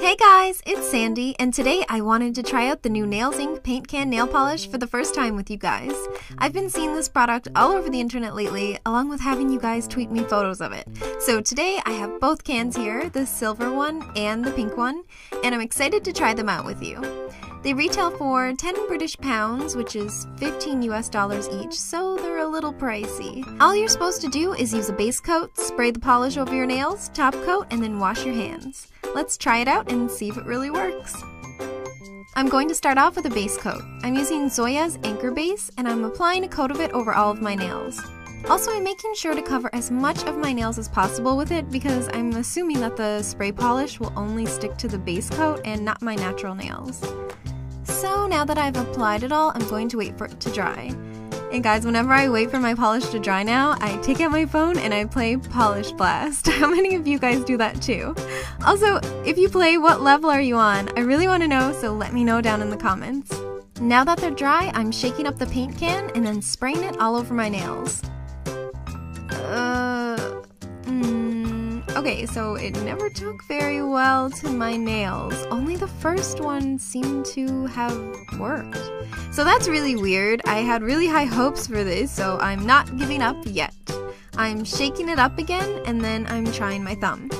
Hey guys, it's Sally, and today I wanted to try out the new Nails Inc paint can nail polish for the first time with you guys. I've been seeing this product all over the internet lately, along with having you guys tweet me photos of it. So today I have both cans here, the silver one and the pink one, and I'm excited to try them out with you. They retail for 10 British pounds, which is 15 US dollars each, so they're a little pricey. All you're supposed to do is use a base coat, spray the polish over your nails, top coat, and then wash your hands. Let's try it out and see if it really works. I'm going to start off with a base coat. I'm using Zoya's Anchor Base, and I'm applying a coat of it over all of my nails. Also, I'm making sure to cover as much of my nails as possible with it because I'm assuming that the spray polish will only stick to the base coat and not my natural nails. So now that I've applied it all, I'm going to wait for it to dry. And guys, whenever I wait for my polish to dry now, I take out my phone and I play Polish Blast. How many of you guys do that too? Also, if you play, what level are you on? I really want to know, so let me know down in the comments. Now that they're dry, I'm shaking up the paint can and then spraying it all over my nails. Okay, so it never took very well to my nails. Only the first one seemed to have worked. So that's really weird. I had really high hopes for this, so I'm not giving up yet. I'm shaking it up again, and then I'm trying my thumb.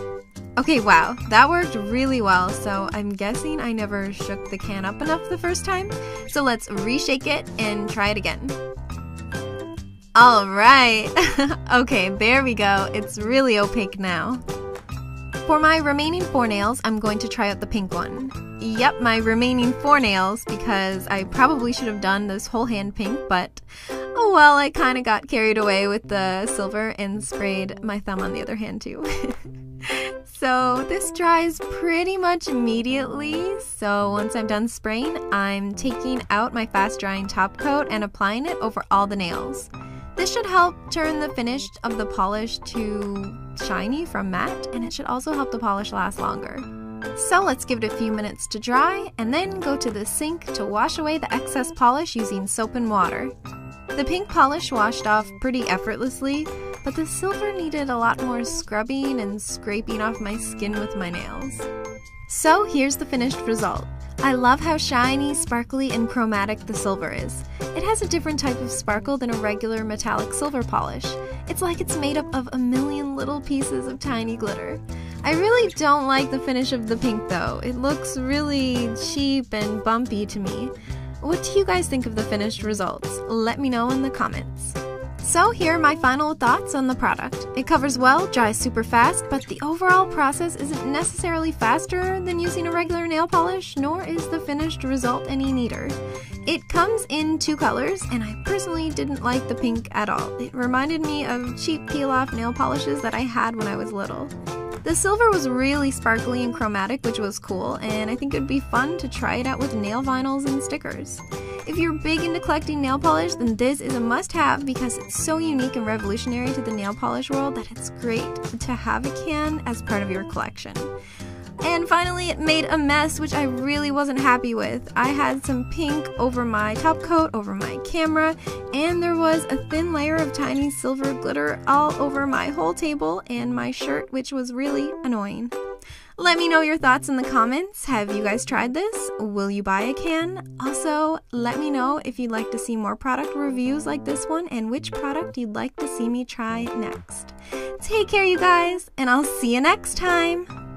Okay, wow, that worked really well, so I'm guessing I never shook the can up enough the first time. So let's reshake it and try it again. Alright, okay, there we go. It's really opaque now. For my remaining four nails, I'm going to try out the pink one. Yep, my remaining four nails, because I probably should have done this whole hand pink, but oh well, I kind of got carried away with the silver and sprayed my thumb on the other hand too. so this dries pretty much immediately, so once I'm done spraying, I'm taking out my fast drying top coat and applying it over all the nails. This should help turn the finish of the polish to shiny from matte, and it should also help the polish last longer. So let's give it a few minutes to dry, and then go to the sink to wash away the excess polish using soap and water. The pink polish washed off pretty effortlessly, but the silver needed a lot more scrubbing and scraping off my skin with my nails. So here's the finished result. I love how shiny, sparkly, and chromatic the silver is. It has a different type of sparkle than a regular metallic silver polish. It's like it's made up of a million little pieces of tiny glitter. I really don't like the finish of the pink though. It looks really cheap and bumpy to me. What do you guys think of the finished results? Let me know in the comments. So here are my final thoughts on the product. It covers well, dries super fast, but the overall process isn't necessarily faster than using a regular nail polish, nor is the finished result any neater. It comes in two colors, and I personally didn't like the pink at all. It reminded me of cheap peel-off nail polishes that I had when I was little. The silver was really sparkly and chromatic, which was cool, and I think it'd be fun to try it out with nail vinyls and stickers. If you're big into collecting nail polish, then this is a must-have because it's so unique and revolutionary to the nail polish world that it's great to have a can as part of your collection. And finally, it made a mess, which I really wasn't happy with. I had some pink over my top coat, over my camera, and there was a thin layer of tiny silver glitter all over my whole table and my shirt, which was really annoying. Let me know your thoughts in the comments. Have you guys tried this? Will you buy a can? Also, let me know if you'd like to see more product reviews like this one and which product you'd like to see me try next. Take care, you guys, and I'll see you next time.